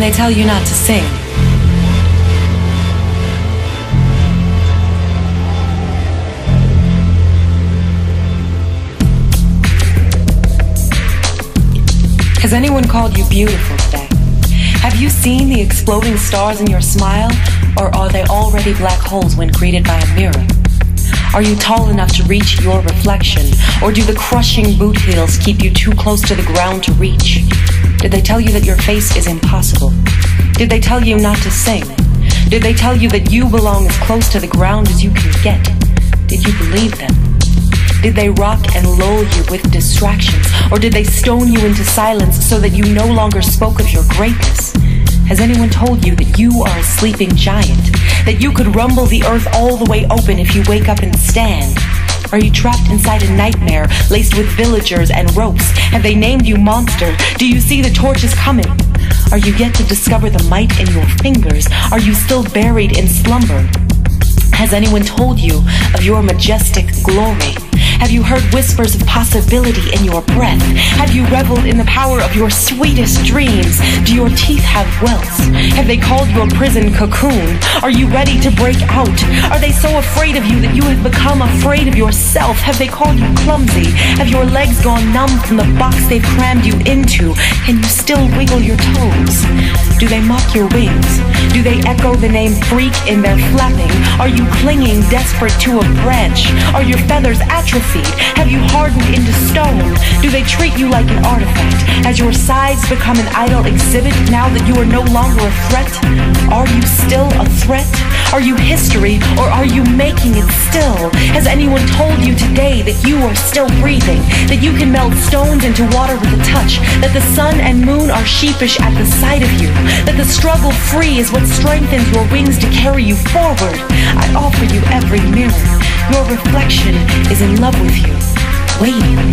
They tell you not to sing, has anyone called you beautiful today? Have you seen the exploding stars in your smile, or are they already black holes when greeted by a mirror? Are you tall enough to reach your reflection, or do the crushing boot heels keep you too close to the ground to reach? Did they tell you that your face is impossible? Did they tell you not to sing? Did they tell you that you belong as close to the ground as you can get? Did you believe them? Did they rock and lull you with distractions? Or did they stone you into silence so that you no longer spoke of your greatness? Has anyone told you that you are a sleeping giant? That you could rumble the earth all the way open if you wake up and stand? Are you trapped inside a nightmare laced with villagers and ropes? Have they named you monster? Do you see the torches coming? Are you yet to discover the might in your fingers? Are you still buried in slumber? Has anyone told you of your majestic glory? Have you heard whispers of possibility in your breath? Have you reveled in the power of your sweetest dreams? Do your teeth have welts? Have they called your prison cocoon? Are you ready to break out? Are they so afraid of you that you have become afraid of yourself? Have they called you clumsy? Have your legs gone numb from the box they've crammed you into? Can you still wiggle your toes? Do they mock your wings? Do they echo the name freak in their flapping? Are you clinging desperate to a branch? Are your feathers atrophied? Have you hardened into stone? Do they treat you like an artifact? Has your size become an idle exhibit now that you are no longer a threat? Are you still a threat? Are you history or are you making it still? Has anyone told you today that you are still breathing? That you can melt stones into water with a touch? That the sun and moon are sheepish at the sight of you? That the struggle free is what strengthens your wings to carry you forward? I offer you every mirror. Your reflection is in love with you, waiting.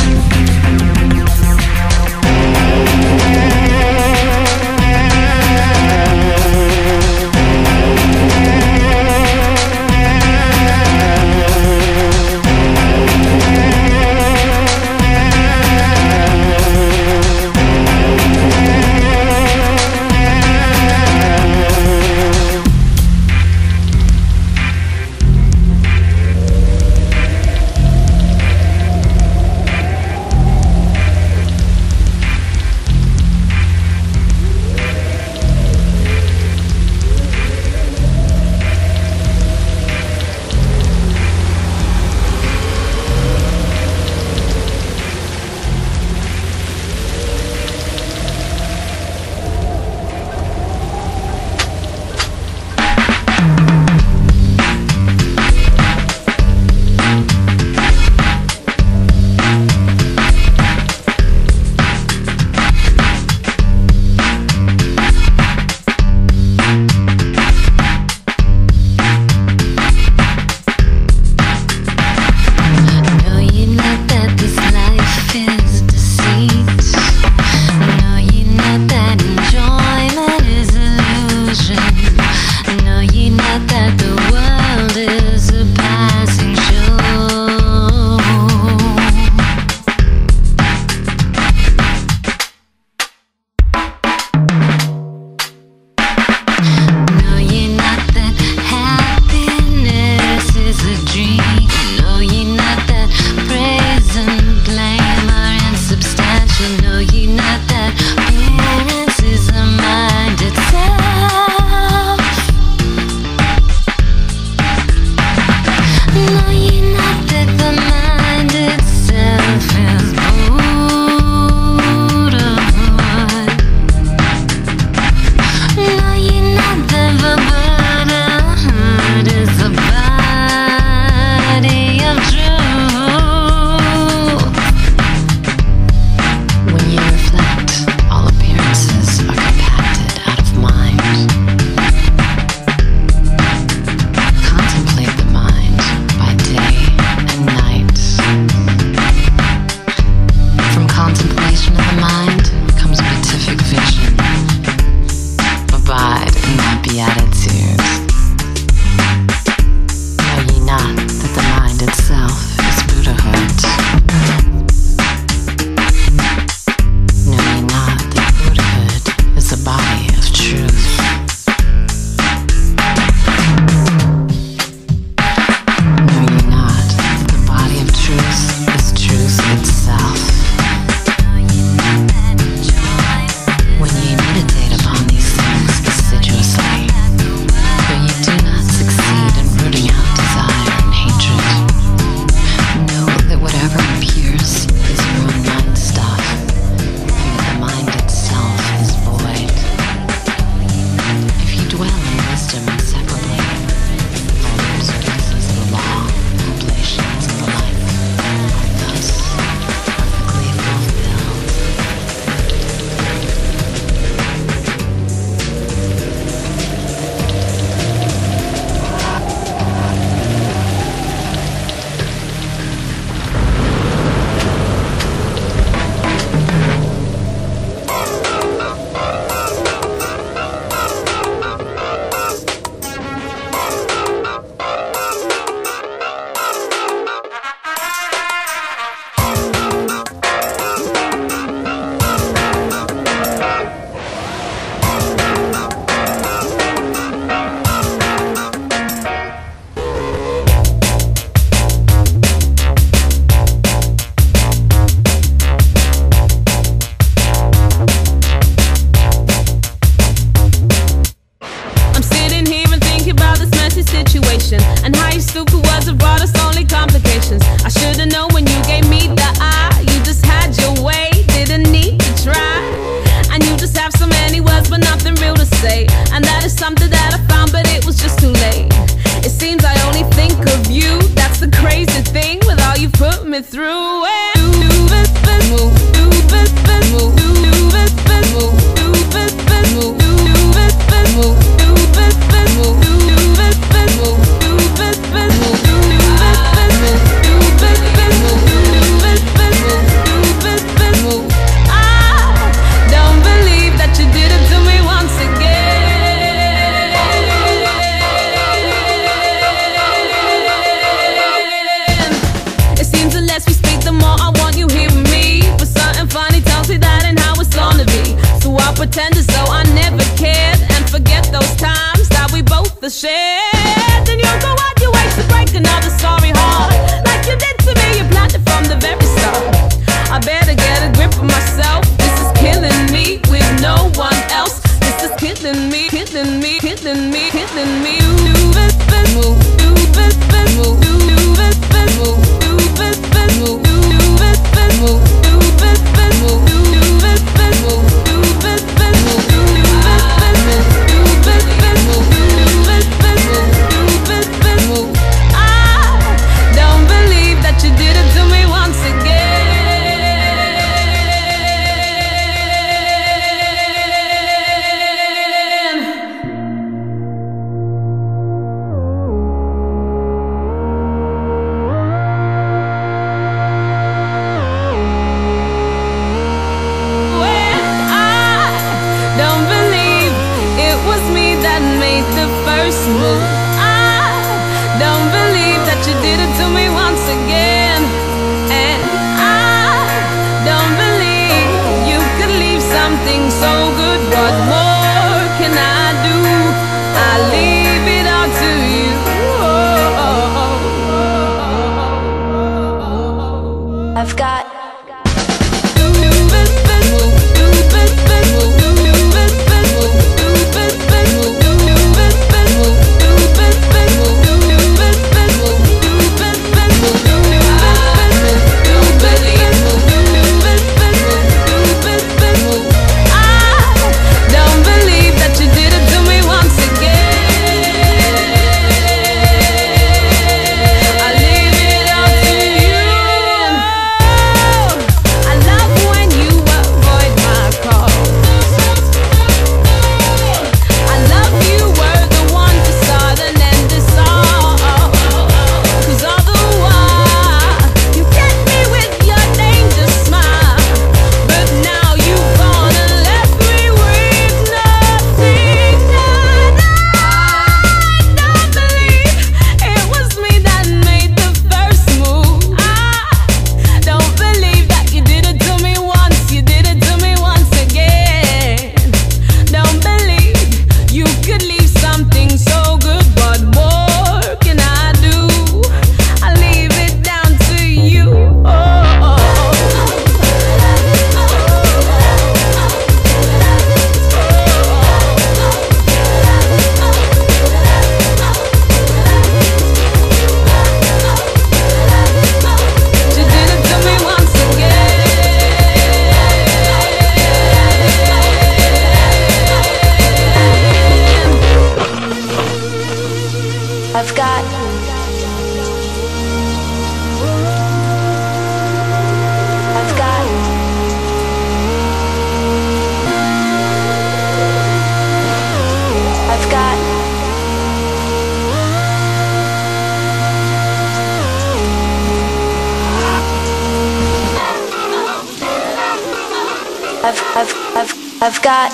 I've got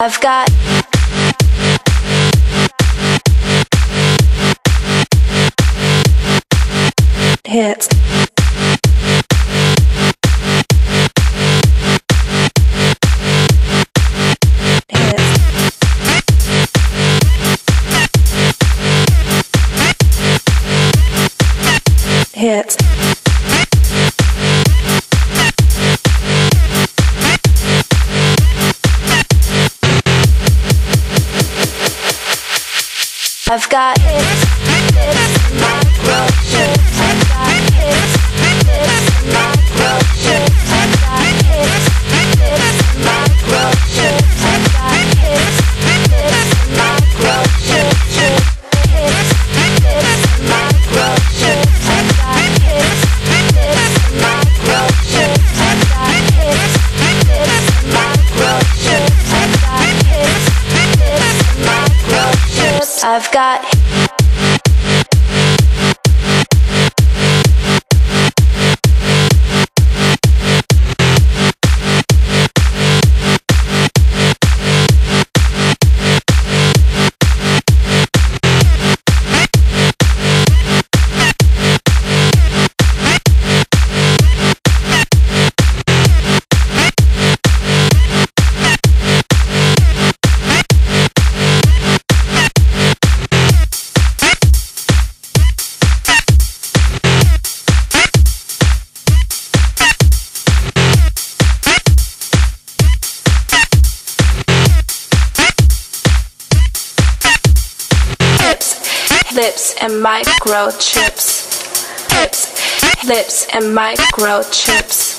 I've got hits hits. I've got hits. And microchips. Hips, lips, and microchips.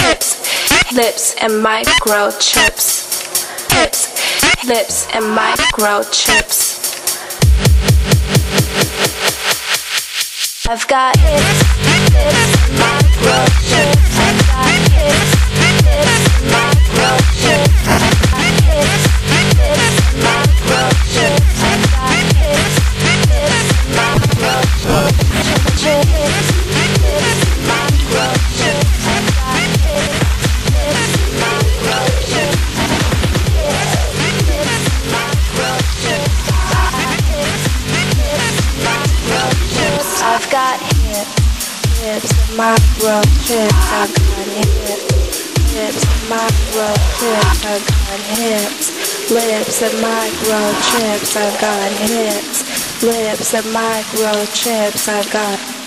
Hips, lips, and microchips. Hips, lips, and microchips. I've got hips, hips, microchips. I've got hips, hips, microchips. I've hips, microchips. I've got hips, hips, microchips. I've got hips, lips and microchips. I've got hips, lips and microchips. I've got